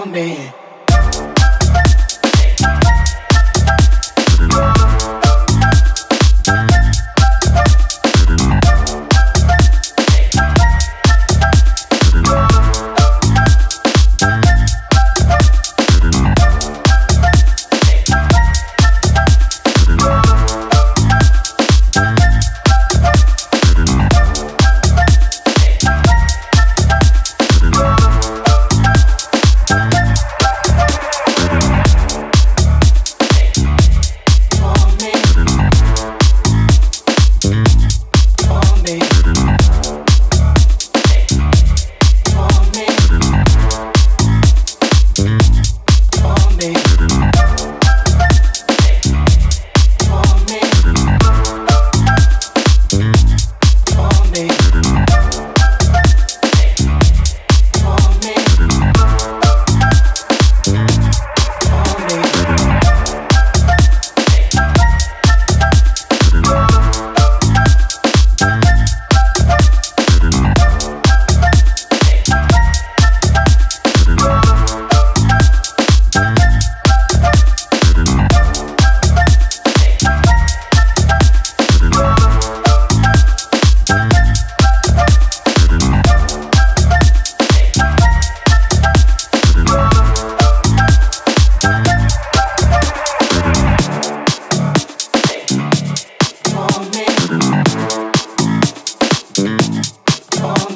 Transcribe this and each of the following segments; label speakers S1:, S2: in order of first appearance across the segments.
S1: on me.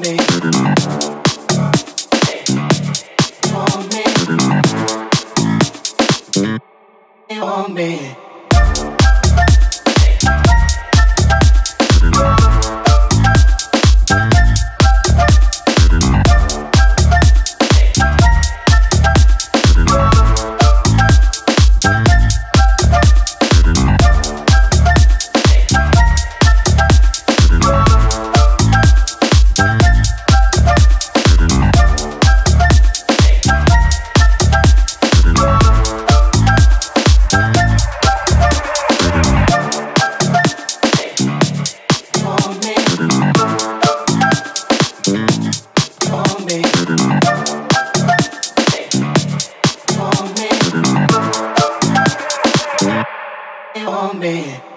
S1: me. You want me. man.